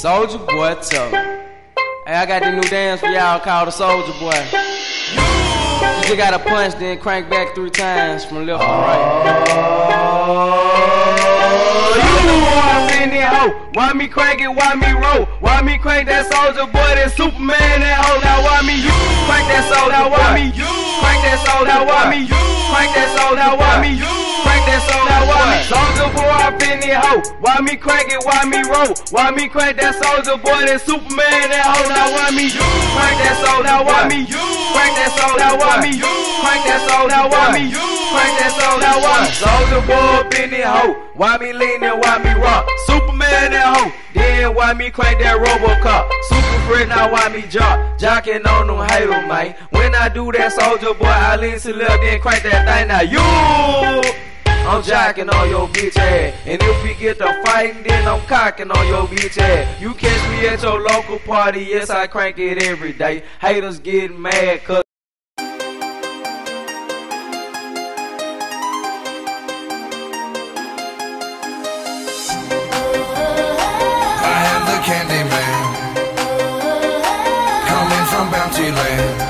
Soulja Boy Toe. Hey, I got the new dance for y'all called the Soulja Boy. You just gotta punch, then crank back three times from left to right. You the. Why me crank it? Why me roll? Why me crank that Soulja Boy? That Superman that hoe. Now why me you crank that soldier? Now why me you crank that soldier? Now why me you crank that soldier? Now why me you Soulja Boy up in that hoe? Why me crank it? Why me roll? Why me crank that Soulja Boy? That Superman that hoe. Now why me you crank that soldier? Now why me you crank that soldier? Now why me you crank that soldier? Now why me you crank that soldier? Now why me Soulja Boy up in that hoe? Why me lean and why me rock? Superman that hoe. Then why me crank that Robocop? Super friend now why me jock? Jocking on them haters, man. When I do that Soulja Boy, I lean to left then crank that thing. Now you. I'm jacking on your bitch ass. And if we get to fighting, then I'm cocking on your bitch ass. You catch me at your local party, yes, I crank it every day. Haters getting mad, cause I am the candy man Coming from Bounty Land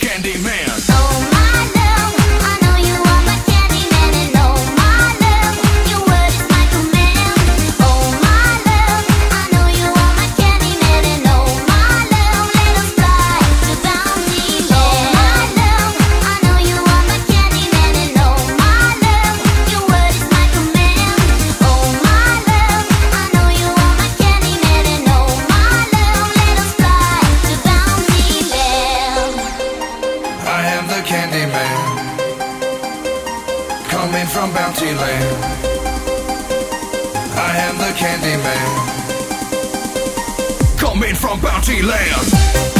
candy from Bounty Land. I am the candy man. Coming from Bounty Land.